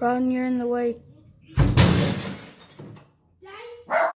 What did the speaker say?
Ron, you're in the way.